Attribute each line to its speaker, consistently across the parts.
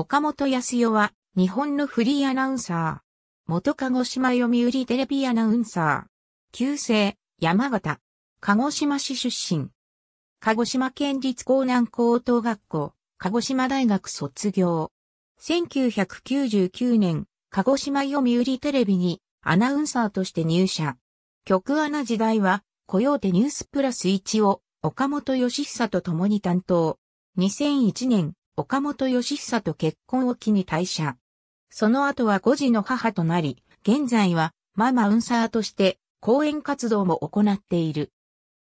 Speaker 1: 岡本康代は日本のフリーアナウンサー。元鹿児島読売テレビアナウンサー。旧姓、山形。鹿児島市出身。鹿児島県立江南高等学校、鹿児島大学卒業。1999年、鹿児島読売テレビにアナウンサーとして入社。局アナ時代は、コヨーテニュースプラス1を岡本義久と共に担当。2001年、岡本義久と結婚を機に退社。その後は5児の母となり、現在はママウンサーとして講演活動も行っている。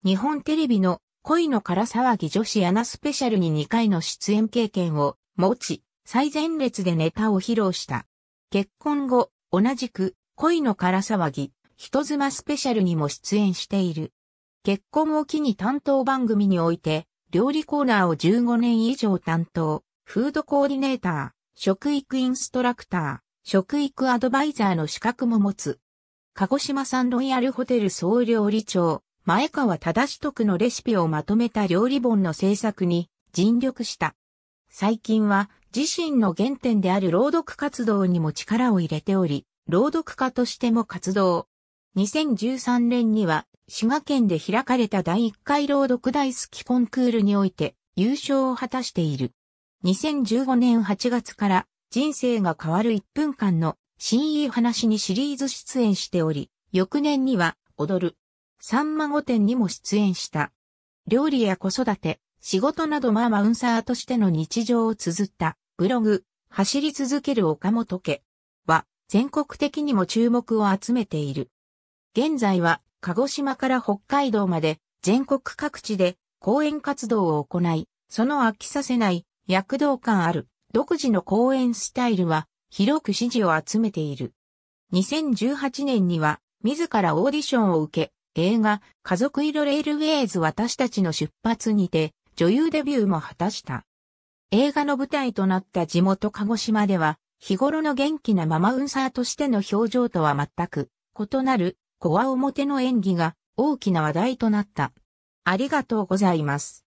Speaker 1: 日本テレビの恋のから騒ぎ女子アナスペシャルに2回の出演経験を持ち、最前列でネタを披露した。結婚後、同じく恋のから騒ぎ、人妻スペシャルにも出演している。結婚を機に担当番組において、料理コーナーを15年以上担当、フードコーディネーター、食育インストラクター、食育アドバイザーの資格も持つ。鹿児島産ロイヤルホテル総料理長、前川正徳のレシピをまとめた料理本の制作に尽力した。最近は自身の原点である朗読活動にも力を入れており、朗読家としても活動。2013年には滋賀県で開かれた第1回朗読大好きコンクールにおいて優勝を果たしている。2015年8月から人生が変わる1分間の新いい話にシリーズ出演しており、翌年には踊るさんま御殿にも出演した。料理や子育て、仕事などママウンサーとしての日常を綴ったブログ、走り続ける岡本家は全国的にも注目を集めている。現在は鹿児島から北海道まで全国各地で講演活動を行い、その飽きさせない躍動感ある独自の講演スタイルは広く支持を集めている。2018年には自らオーディションを受け、映画、家族色レールウェイズ私たちの出発にて、女優デビューも果たした。映画の舞台となった地元鹿児島では、日頃の元気なママウンサーとしての表情とは全く異なる、コア表の演技が大きな話題となった。ありがとうございます。